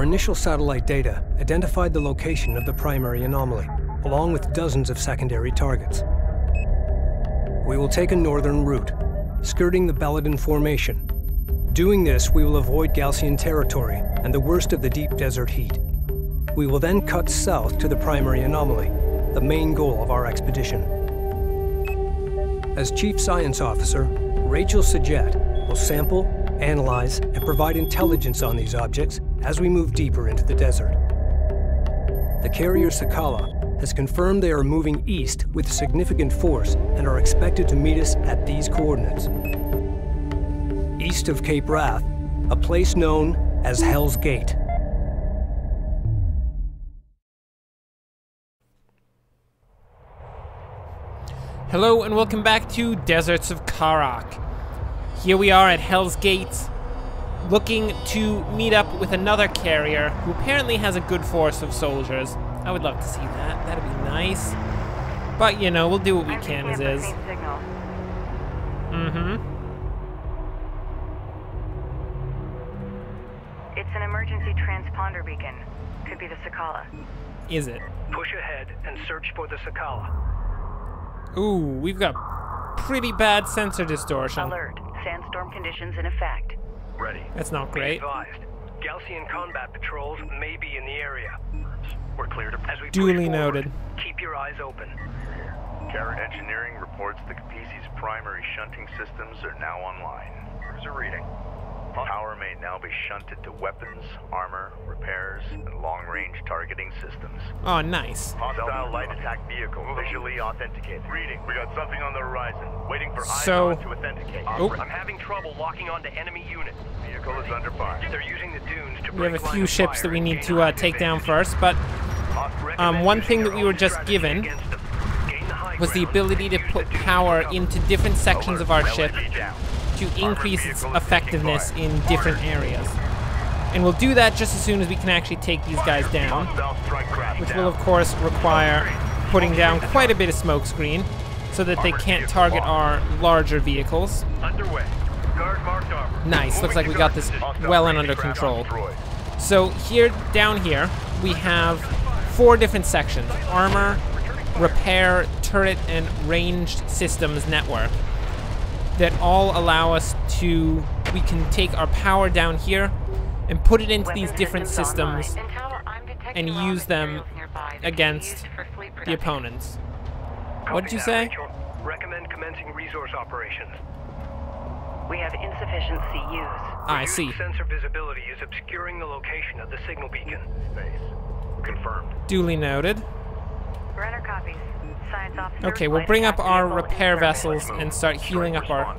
Our initial satellite data identified the location of the primary anomaly, along with dozens of secondary targets. We will take a northern route, skirting the Belladin Formation. Doing this, we will avoid Gaalsien territory and the worst of the deep desert heat. We will then cut south to the primary anomaly, the main goal of our expedition. As Chief Science Officer, Rachel S'jet will sample, analyze, and provide intelligence on these objects as we move deeper into the desert. The carrier Sakala has confirmed they are moving east with significant force and are expected to meet us at these coordinates. East of Cape Wrath, a place known as Hell's Gate. Hello and welcome back to Deserts of Kharak. Here we are at Hell's Gate, looking to meet up with another carrier who apparently has a good force of soldiers. I would love to see that. That'd be nice. But, you know, we'll do what we can as is. Mm-hmm. It's an emergency transponder beacon. Could be the Sakala. Is it? Push ahead and search for the Sakala. Ooh, we've got pretty bad sensor distortion. Alert. Sandstorm conditions in effect. Ready. That's not great. advised. Combat patrols may be in the area. We're clear to as we push Duly forward, noted. Keep your eyes open. Garrett Engineering reports the Kapisi's primary shunting systems are now online. Here's a reading. Power may now be shunted to weapons, armor, repairs, and long-range targeting systems. Oh, nice. Hostile light attack vehicle visually authenticated. Reading. We got something on the horizon. Waiting for So- to authenticate. Oh. I'm having trouble locking onto enemy units. Vehicle is under fire. They're using the dunes to We have a few ships that we need to uh, take down first, but um, one thing that we were just given against them. Gain the high was the ability to put power into different sections of our ship to increase its vehicle is taking effectiveness in different areas. And we'll do that just as soon as we can actually take these guys down, Hostile strike craft which will of course require putting down quite a bit of smoke screen so that they can't target our larger vehicles. Underway. Guard marked armor. Nice, looks like we got this well and under control. So here, down here, we have four different sections. Armor, repair, turret, and ranged systems network that all allow us to, we can take our power down here and put it into these different systems systems online. Intel, I'm detecting and use them materials nearby that can be against used for fleet the opponents. What did you that, say? Rachel. Recommend commencing resource operations. We have insufficient CUs. I Reduced see. Sensor visibility is obscuring the location of the signal beacon. Space. Confirmed. Duly noted. Runner copies. Science officer. Okay, we'll bring up our repair vessels and start healing up our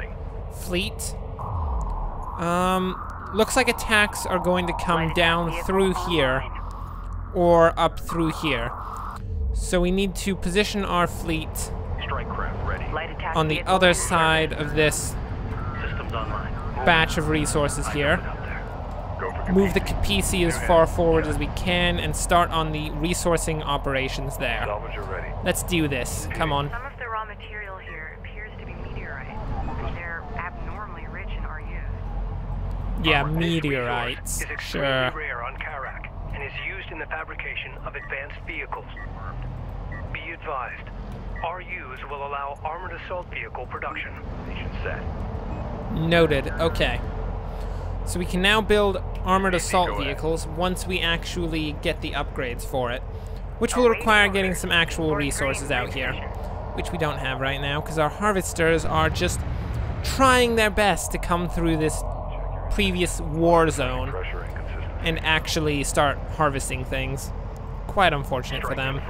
fleet. Um, looks like attacks are going to come down through here or up through here. So we need to position our fleet Strike craft ready. Light attack on the other side of this batch of resources here. Out there. Go for Move the Kapisi. Kapisi as far forward as we can and start on the resourcing operations there. Salvage are ready. Let's do this. Come on. Some of the raw material here appears to be meteorite. They're abnormally rich in RUs. Yeah, meteorites. resource is extremely Sure. rare on Kharak and is used in the fabrication of advanced vehicles. Be advised, RUs will allow armored assault vehicle production. Set. Noted. Okay. So we can now build armored assault vehicles once we actually get the upgrades for it, which will require getting some actual resources out here, which we don't have right now because our harvesters are just trying their best to come through this previous war zone and actually start harvesting things. Quite unfortunate for them.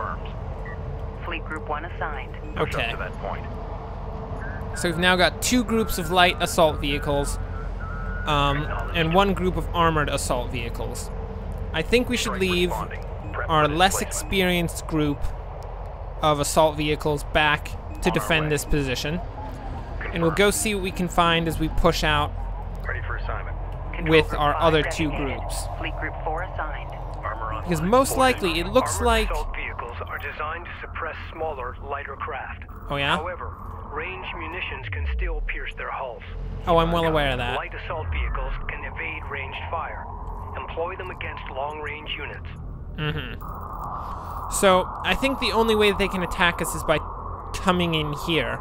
Confirmed. Fleet Group 1 assigned. Okay. to that point. So we've now got two groups of light assault vehicles, um, and one group of armored assault vehicles. I think we should leave our less experienced group of assault vehicles back to defend this position. And we'll go see what we can find as we push out with our other two groups. Fleet Group 4 assigned. Because most likely it looks like. Are designed to suppress smaller, lighter craft. Oh, yeah? However, range munitions can still pierce their hulls. Oh, I'm well aware of that. Light assault vehicles can evade ranged fire. Employ them against long-range units. Mm-hmm. So I think the only way that they can attack us is by coming in here.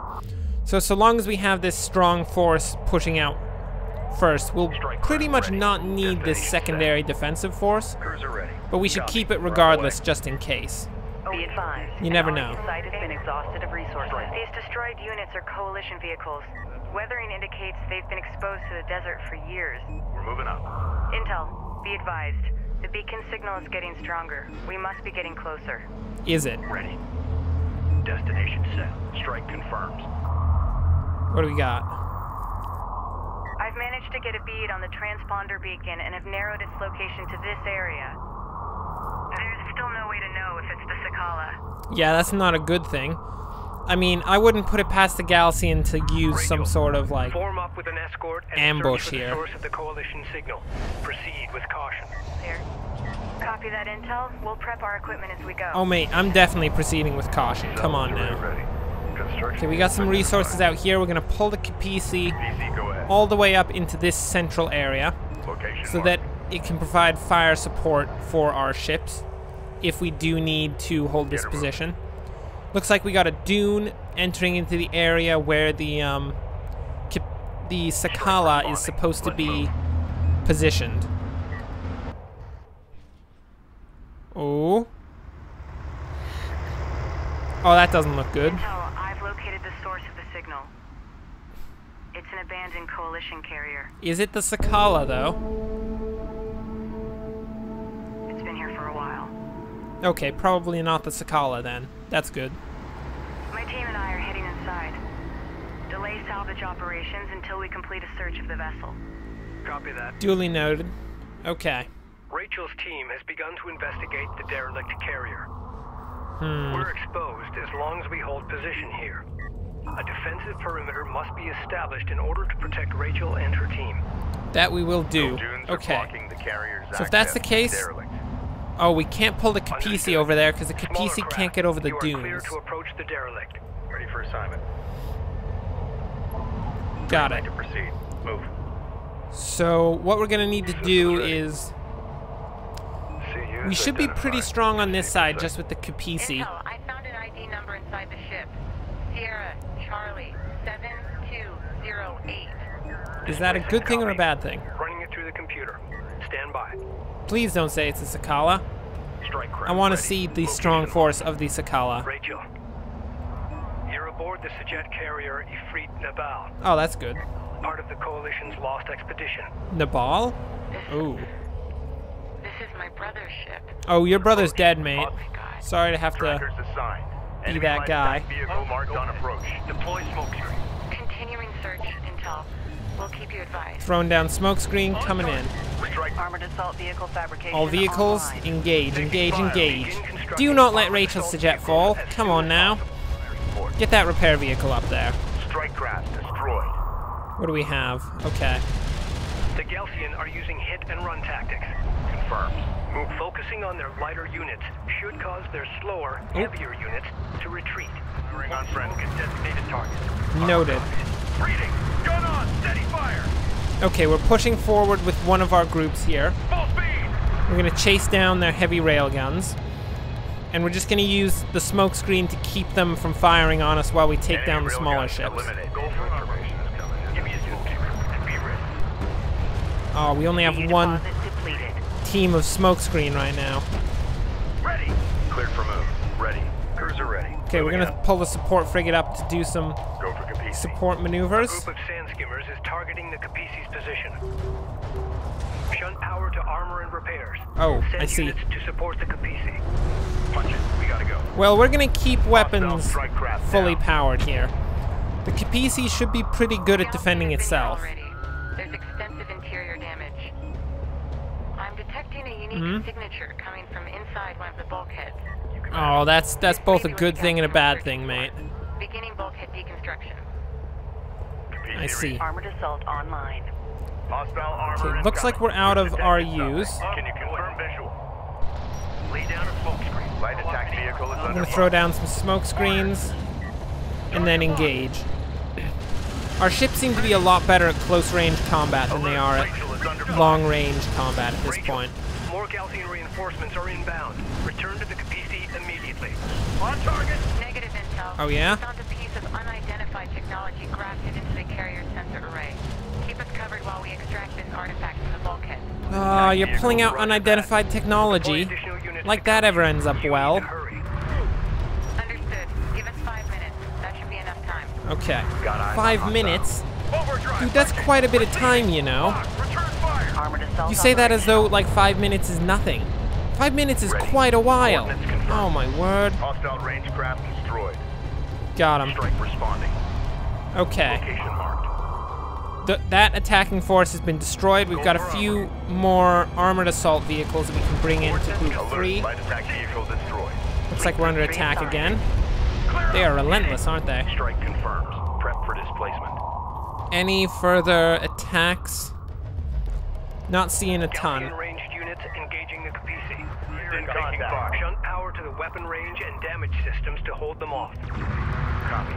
So so long as we have this strong force pushing out first, we'll pretty much not need this secondary defensive force, ready. but we should keep it regardless just in case. Be advised. You never know. RE site has been exhausted of resources. These destroyed units are coalition vehicles. Weathering indicates they've been exposed to the desert for years. We're moving up. Intel, be advised. The beacon signal is getting stronger. We must be getting closer. Is it? Ready. Destination set. Strike confirmed. What do we got? I've managed to get a bead on the transponder beacon and have narrowed its location to this area. There's still no way to know if it's the Sakala. Yeah, that's not a good thing. I mean, I wouldn't put it past the Gaalsien to use some sort of like. Form up with an escort and Ambush search here. source of the coalition signal. Proceed with caution. Clear. Copy that intel. We'll prep our equipment as we go. Oh mate, I'm definitely proceeding with caution. Come on now. Okay, we got some resources out here. We're gonna pull the Kapisi PC, all the way up into this central area so that it can provide fire support for our ships if we do need to hold this Get 'em moving. position. Looks like we got a dune entering into the area where the um, the Sakala is supposed to be positioned. Oh. Oh, that doesn't look good. Intel, I've located the source of the signal. It's an abandoned coalition carrier. Is it the Sakala, though? Okay, probably not the Sakala then. That's good. My team and I are heading inside. Delay salvage operations until we complete a search of the vessel. Copy that. Duly noted. Okay. Rachel's team has begun to investigate the derelict carrier. Hmm. We're exposed as long as we hold position here. A defensive perimeter must be established in order to protect Rachel and her team. That we will do. Okay. blocking the carrier's So if that's the access the case- derelict. Oh, we can't pull the Kapisi Understood. over there because the Smaller Kapisi can't get over the you are clear dunes. to approach the derelict. Ready for assignment. Got it. to proceed. Move. So what we're gonna need to do is we should be pretty strong on this side just with the Kapisi. Intel, I found an ID number inside the ship. Sierra Charlie 7208. Is that a good thing or a bad thing? Running it through the computer. Stand by. Please don't say it's a Sakala. Strike craft I want to see the Location strong force of the Sakala. Rachel. You're aboard the S'jet carrier Ifrit Nabal, Oh, that's good. part of the Coalition's lost expedition. Nabal? This, Ooh. this is my brother's ship. Oh, your brother's dead, mate. My god. Sorry to have to. Be that guy. Vehicle marked on approach. Deploy smoke. Continuing search, Intel. We'll keep you advised. Throwing down smokescreen, coming in. Strike Armored assault vehicle. All vehicles, online. engage, engage, engage. Do not let Rachel's S'jet fall. Come on now. Get that repair vehicle up there. Strike craft destroyed. What do we have? Okay. The Gaalsien are using hit and run tactics. Confirmed. Move focusing on their lighter units should cause their slower, heavier units to retreat. Ring on friend. Designated target. Noted. Reading. Gun on. Steady fire. Okay, we're pushing forward with one of our groups here. Full speed. We're gonna chase down their heavy railguns. And we're just gonna use the smokescreen to keep them from firing on us while we take Enemy down the smaller ships. Eliminate. Go for information is coming. Give me a smoke screen and be ready. Oh, we only have one team of smokescreen right now. Ready. Cleared for move. Ready. Cruiser ready. Okay, we're gonna out. pull the support frigate up to do some Go for Kapisi. support maneuvers. group of sand skimmers is targeting the Kapisi's position. Shunt power to armor and repairs. Oh, Send I see. units to support the Kapisi. Punch it. We gotta go. Well, we're gonna keep weapons fully now. powered here. The Kapisi should be pretty good at defending itself. There's extensive interior damage. I'm detecting a unique Mhm. signature coming from inside one of the bulkheads. Oh, that's that's both a good thing and a bad thing, mate. Beginning bulkhead deconstruction. Kapisi I see. Armored assault online. Hostile armor Okay, looks like we're out of RUs. Can you confirm visual? Lay down a smoke screen. Light attack vehicle is I'm gonna throw down some smoke screens and then engage. Our ships seem to be a lot better at close range combat than they are at long range combat at this point. More Gaalsien reinforcements are inbound. Return to the Kapisi immediately. On target. Negative intel. Oh, yeah? Found a piece of unidentified technology grafted into the carrier sensor array. Keep us covered while we extract this artifact from the bulkhead. Oh, you're pulling out unidentified technology. Like that ever ends up you. You well. need to hurry. Understood. Give us five minutes. That should be enough time. Okay. Got eyes on Five minutes? Dude, that's quite a bit of time, you know. Return fire. Armored assault You say that as though like five minutes is nothing. Five minutes is quite a while. Oh my word. Hostile range craft destroyed. Got him. Strike responding. Okay. Location marked. Th- that attacking force has been destroyed. We've got a few more armored assault vehicles that we can bring into Group 3. Light attack vehicle destroyed. Looks like we're under attack again. They are relentless, aren't they? Strike confirmed. Prep for displacement. Any further attacks? Not seeing a ton. Weapon range and damage systems to hold them off.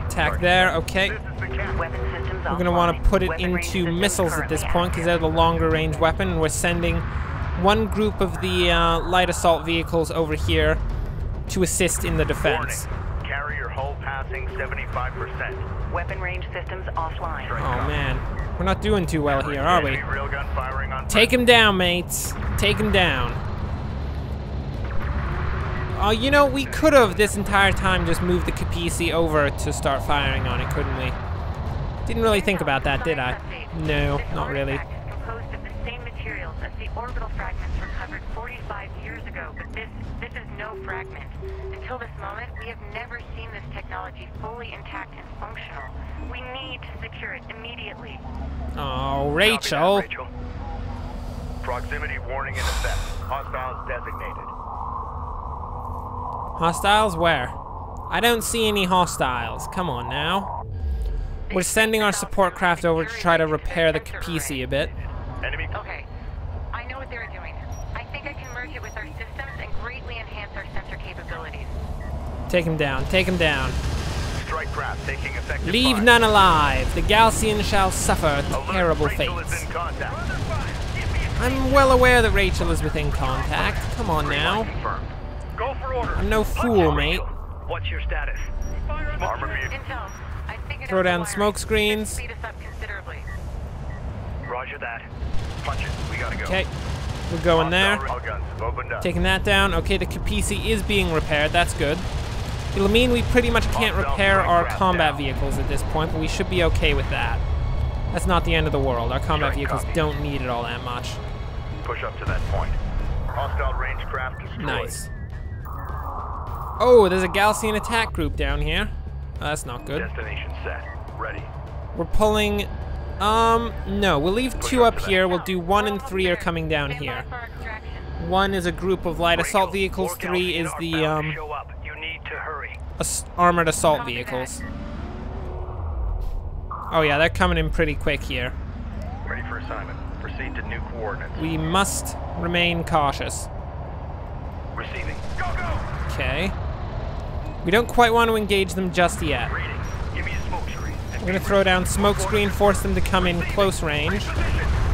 Attack there, okay. This is the captain. Weapon systems We're gonna want to put it into missiles at this point because they're the longer range weapon. And we're sending one group of the uh, light assault vehicles over here to assist in the defense. Warning. Carrier hull passing 75%. Weapon range systems offline. Oh man, we're not doing too well here, are we? Enemy railgun firing on Take him down, mates. Take him down. Oh, you know, we could have this entire time just moved the Kapisi over to start firing on it, couldn't we? Didn't really think about that, did I? No, not really. composed of the same materials as the orbital fragments recovered 45 years ago, but this this is no fragment. Until this moment, we have never seen this technology fully intact and functional. We need to secure it immediately. Oh. Rachel. Proximity warning in effect. Hostiles designated. Hostiles where? I don't see any hostiles. Come on now. We're sending our support craft over to try to repair the Kapisi a bit. Enemy Okay, I know what they're doing. I think I can merge it with our systems and greatly enhance our sensor capabilities. Take him down. Take him down. strike craft taking effective Leave fire. none alive. The Gaalsien shall suffer Alert. terrible Rachel is fates. I'm well aware that Rachel is within contact. Come on now. Confirmed. Go for orders. I'm no fool, mate. What's your status? Armor. Intel, I figured Throw out the down wiring. smoke screens. Speed us up considerably. Roger that. Punch it. We gotta go. Okay, we're going there. Hostile rail guns have opened up. Taking that down. Okay, the Kapisi is being repaired. That's good. It'll mean we pretty much can't repair our combat vehicles at this point, but we should be okay with that. That's not the end of the world. Our combat vehicles don't need it all that much. Push up to that point. Hostile range craft destroyed. Nice. Oh, there's a Gaalsien attack group down here. Oh, that's not good. Destination set. Ready. We're pulling. Um, no, we'll leave two up up here. We'll do one and three are coming down here. for our extraction. One is a group of light assault vehicles. Three is the um Show up. You need to hurry. ass- armored assault vehicles. Oh yeah, they're coming in pretty quick here. Ready for assignment. Proceed to new coordinates. We must remain cautious. Receiving. Go, go! Okay. We don't quite want to engage them just yet. Reading. Give me a smoke screen. We're gonna throw down smoke screen, force them to come in close range,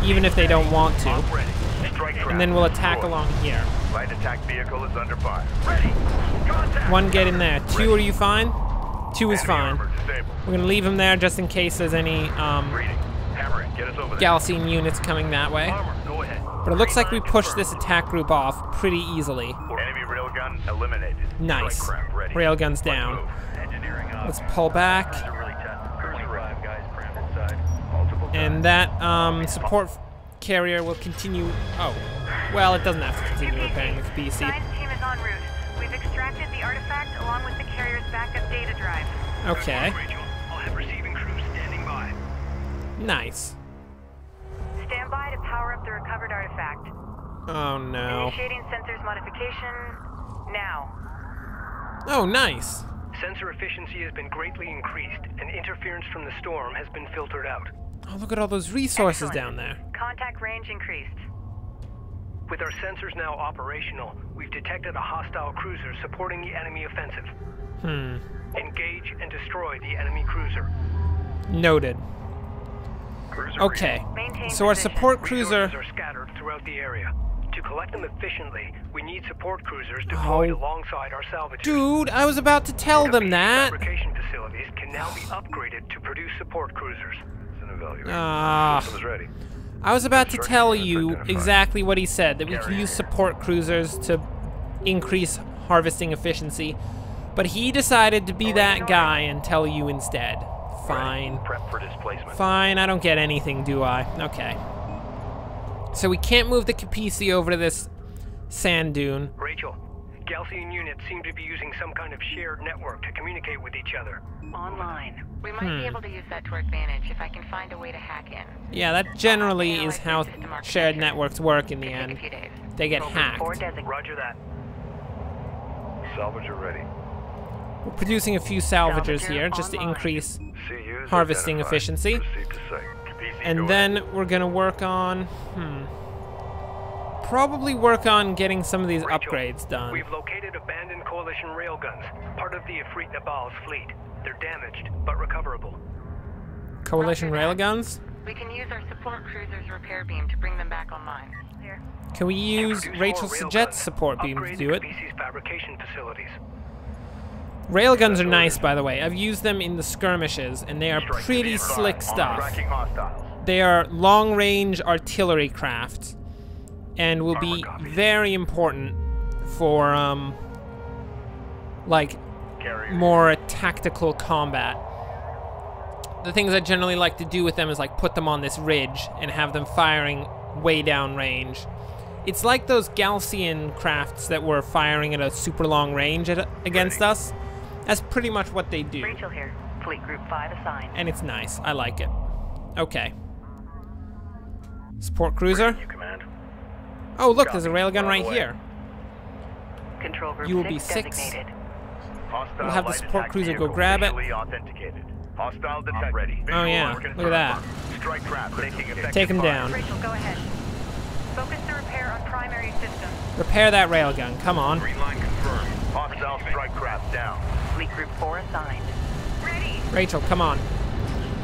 even if they don't want to, Up ready. Strike craft and then we'll attack along here. Light attack vehicle is under fire. One get in there. Two, are you fine? Two is fine. We're gonna leave them there just in case there's any um, Reading. Hammer it. Get us over there. Gaalsien units coming that way. Armor. Go ahead. But it looks like we pushed this attack group off pretty easily. Enemy railgun eliminated. Nice. Strike craft. Railguns down. move. Engineering up. Let's pull back. They're really tough. Cruiser five guys crammed inside. Multiple And that um, support carrier will continue. Oh, well, it doesn't have to continue repairing the Kapisi. Science team is en route. We've extracted the artifact along with the carrier's backup data drive. Okay, Rachel, I'll have receiving crews standing by. nice. Stand by to power up the recovered artifact. Oh no. Initiating sensors modification now. Oh, nice. Sensor efficiency has been greatly increased, and interference from the storm has been filtered out. Oh, look at all those resources Excellent. down there. Contact range increased. With our sensors now operational, we've detected a hostile cruiser supporting the enemy offensive. Hmm. Engage and destroy the enemy cruiser. Noted. Cruiser Okay. So our support cruiser. Resources are scattered throughout the area. To collect them efficiently, we need support cruisers deployed Oh. alongside our salvagers. Dude, I was about to tell them that. Fabrication facilities can now be upgraded to produce support cruisers. It's an evaluation. Ah. Systems ready. I was about to tell you exactly what he said that we can use support cruisers to increase harvesting efficiency. But he decided to be that guy and tell you instead. Fine. Prep for displacement. Fine, I don't get anything, do I? Okay. So we can't move the Kapisi over to this sand dune. Rachel, Gaalsien units seem to be using some kind of shared network to communicate with each other. Online. We might Hmm. be able to use that to our advantage if I can find a way to hack in. Yeah, that generally Analyze is how shared networks work in the Could take a end. They get Four hacked. designated. Roger that. Salvager ready. We're producing a few salvagers Salvager here just to online. increase CUs Harvesting identified. efficiency. Proceed to site. Kapisi, go And then we're gonna work on, hmm, probably work on getting some of these Rachel, upgrades done. We've located abandoned coalition railguns, part of the Ifrit Nabal's fleet. They're damaged, but recoverable. Coalition Roger that. railguns. We can use our support cruiser's repair beam to bring them back online. Clear. Can we use Rachel's Rachel more railguns. S'jet's support beam to do it? Fabrication facilities. Railguns are nice, by the way. I've used them in the skirmishes, and they are pretty slick stuff. They are long-range artillery crafts, and will be very important for um, like more tactical combat. The things I generally like to do with them is like put them on this ridge and have them firing way down range. It's like those Gaalsien crafts that were firing at a super long range at, against us. That's pretty much what they do. Rachel here. Fleet Group 5 assigned. And it's nice. I like it. Okay. Support cruiser. Command. Oh, look, there's a Copy. railgun right here. Control Group You will 6 be six. designated. Hostile We'll have the support cruiser go grab it. Hostile detected. Ready. Oh, yeah. Look at that. Strike trap taking Take him down. Rachel, go ahead. Focus the repair on primary systems. Repair that railgun. Come on. Green line confirmed. Hostile strike craft down. Fleet Group 4 assigned. Ready. Rachel, come on.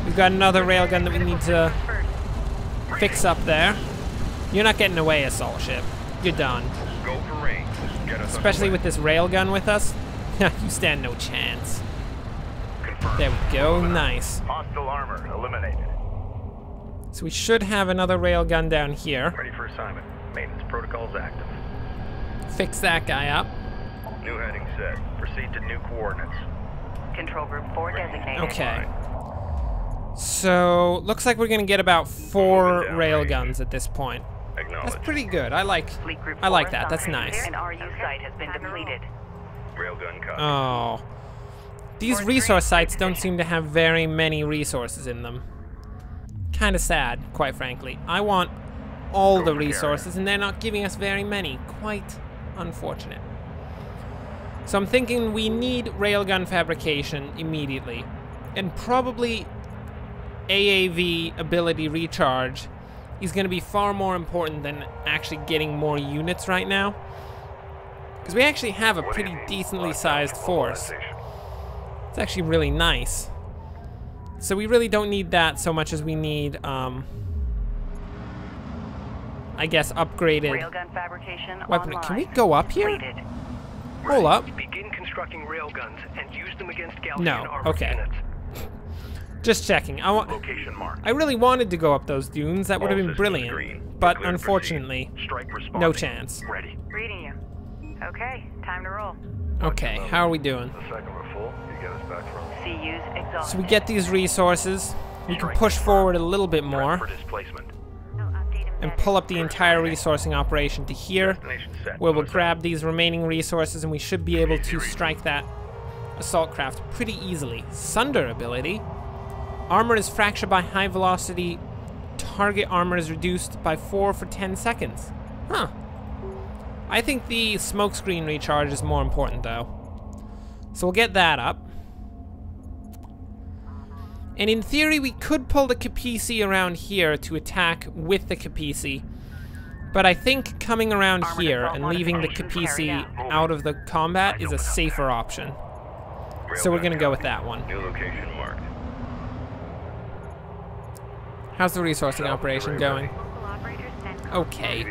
We've got another railgun that we need to fix up there. You're not getting away, assault ship. You're done. Go for range. Get us Especially with this railgun with us. you stand no chance. Confirmed. There we go. Nice. Hostile armor eliminated. So we should have another railgun down here. Ready for assignment. Maintenance protocols active. Fix that guy up. New heading set. Proceed to new coordinates. Control Group 4 designated. Okay. So, looks like we're gonna get about four Moving down railguns at this point. That's pretty good. I like I like that. That's nice. An RU site has been depleted. Railgun copy. Oh. These resource sites don't seem to have very many resources in them. Kind of sad, quite frankly. I want all the resources, and they're not giving us very many. Quite unfortunate. So I'm thinking we need railgun fabrication immediately. And probably AAV ability recharge is going to be far more important than actually getting more units right now. Because we actually have a What do you pretty decently sized force. It's actually really nice. So we really don't need that so much as we need, um, I guess, upgraded. Railgun fabrication Weapon- can we go up here? Completed. Hold up. Begin constructing railguns and use them against Gaalsien No, armored okay. units. Just checking. I want. Location marked. I really wanted to go up those dunes. That would have been brilliant. green. But Clear unfortunately, proceed. Strike responding. no chance. Ready. Reading you. Okay, time to roll. Okay, how are we doing? The second we're full, you get us back from. CU's exhausted. So we get these resources. We can push forward a little bit more for displacement. And pull up the entire resourcing operation to here, where we'll grab these remaining resources and we should be able to strike that assault craft pretty easily. Sunder ability. Armor is fractured by high velocity. Target armor is reduced by 4 for 10 seconds. Huh. I think the smokescreen recharge is more important though. So we'll get that up. And in theory, we could pull the Kapisi around here to attack with the Kapisi. But I think coming around here and leaving the Kapisi out of the combat is a safer option. So we're gonna go with that one. New location marked. How's the resourcing operation going? Local operators sent Okay.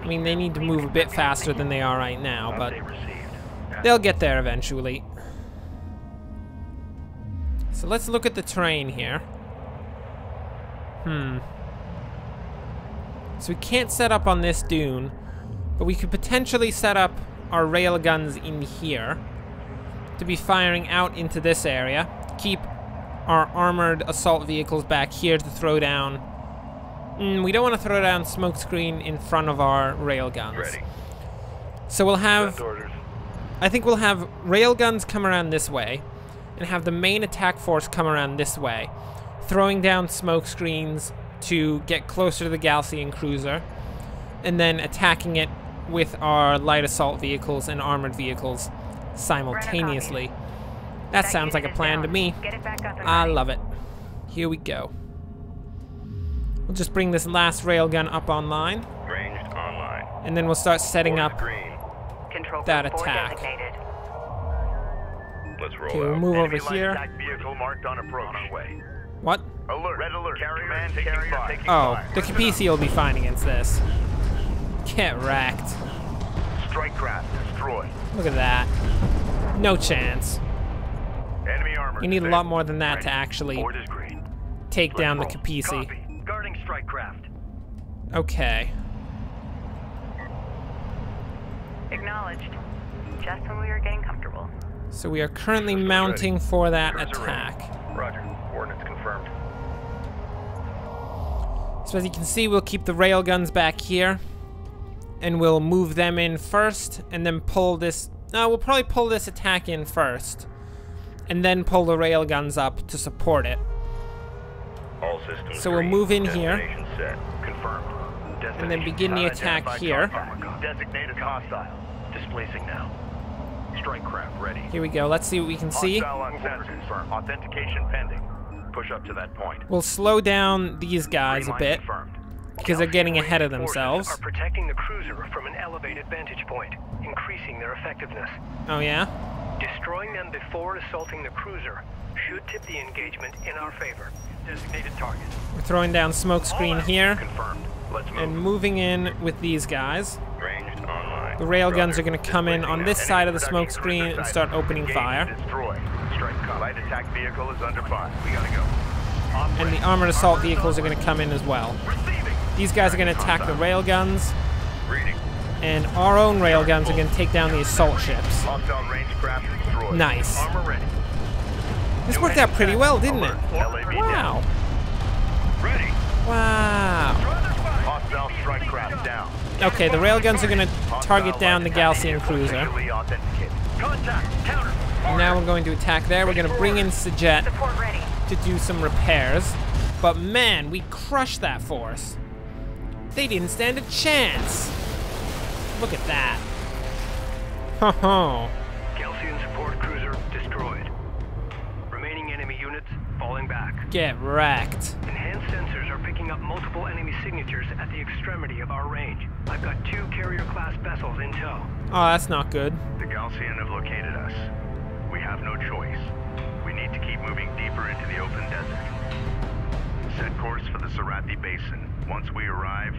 I mean, they need to move a bit faster than they are right now, but they'll get there eventually. So let's look at the terrain here. Hmm. So we can't set up on this dune, but we could potentially set up our rail guns in here to be firing out into this area. Keep our armored assault vehicles back here to throw down. Mm, we don't want to throw down smokescreen in front of our railguns. Ready. So we'll have I think we'll have rail guns come around this way, and have the main attack force come around this way, throwing down smoke screens to get closer to the Gaalsien cruiser, and then attacking it with our light assault vehicles and armored vehicles simultaneously. That sounds like a plan to me. Get it back up and I love it. Here we go. We'll just bring this last railgun up online, Ranged online. and then we'll start setting Orders up green. That attack. designated. Let's roll Okay, we'll out. move over Enemy light here. vehicle marked on approach. On way. What? Alert. Red alert. Carrier Man taking fire. Oh, taking Oh, fire. the Kapisi will be fine against this. Get wrecked. Strike craft destroyed. Look at that. No chance. Enemy armor. You need a lot more than that Ready. to actually Board is green. take down the roll. Kapisi. Copy. Guarding strike craft. Okay. Acknowledged. Just when we were getting comfortable. So we are currently mounting ready. for that Cruiser ready. attack. Roger. Coordinates confirmed. So as you can see, we'll keep the railguns back here. And we'll move them in first, and then pull this... No, we'll probably pull this attack in first. And then pull the railguns up to support it. All systems So we'll move in here. And then begin the attack here. Designated hostile. Displacing now. Strike craft ready. Here we go. Let's see what we can see. Hostile on sensor confirmed. Authentication pending. Push up to that point. We'll slow down these guys a bit. Confirmed. because they're getting ahead of themselves. Are protecting the cruiser from an elevated vantage point, increasing their effectiveness. Oh yeah? Destroying them before assaulting the cruiser should tip the engagement in our favor. Designated target. We're throwing down smoke screen here Confirmed. Let's move. and moving in with these guys. The railguns are gonna come in on this side of the smoke screen and start opening fire. and Destroy. Strike cut. Light attack vehicle is under fire. We gotta go. And the armored assault vehicles are gonna come in as well. These guys are gonna attack the railguns, and our own railguns are gonna take down the assault ships. Hostile range craft destroyed. Nice. This worked out pretty well, didn't it? Wow. Wow. Hostile strike craft down. Okay, the railguns are gonna target down the Gaalsien cruiser. visually authenticated. Contact. Counter. And now we're going to attack there. We're gonna bring in S'jet to do some repairs. But man, we crushed that force. They didn't stand a chance. Look at that. Ho ho. Gaalsien support cruiser destroyed. Remaining enemy units falling back. Get wrecked. Enhanced sensors are picking up multiple enemy signatures at the extremity of our range. I've got two carrier-class vessels in tow. Oh, that's not good. The Gaalsien have located us. We have no choice. We need to keep moving deeper into the open desert. Set course for the Sarathi Basin. Once we arrive,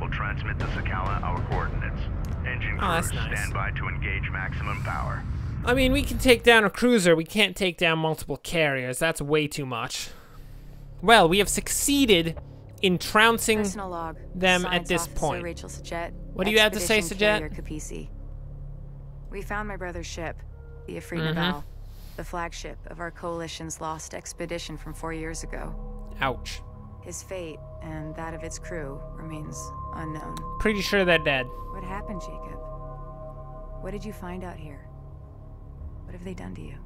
we'll transmit to Sakala our coordinates. Engine Oh, that's crews nice. stand by to engage maximum power. I mean, we can take down a cruiser. We can't take down multiple carriers. That's way too much. Well, we have succeeded in trouncing. Log. them at this point. Rachel S'jet. What do you have to say, S'jet? We found my brother's ship, the Ifrit Mhm. Nabal, the flagship of our coalition's lost expedition from four years ago. Ouch. His fate and that of its crew remains unknown. Pretty sure they're dead. What happened, Jacob? What did you find out here? What have they done to you?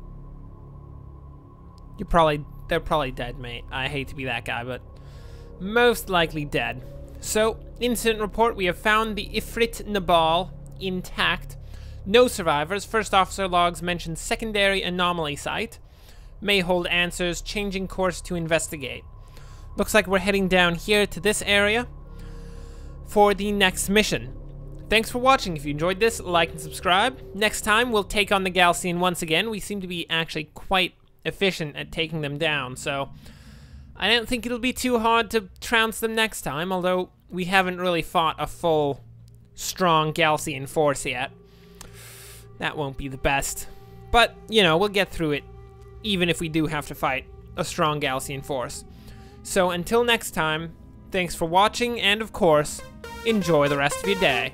You're probably they're probably dead, mate. I hate to be that guy, but most likely dead. So, incident report: We have found the Ifrit Nabal intact. No survivors. First officer logs mention secondary anomaly site. may hold answers, changing course to investigate. Looks like we're heading down here to this area for the next mission. Thanks for watching. If you enjoyed this, like and subscribe. Next time, we'll take on the Gaalsien once again. We seem to be actually quite efficient at taking them down, so I don't think it'll be too hard to trounce them next time, although we haven't really fought a full, strong Gaalsien force yet. That won't be the best. But, you know, we'll get through it, even if we do have to fight a strong Gaalsien force. So until next time, thanks for watching, and of course, enjoy the rest of your day.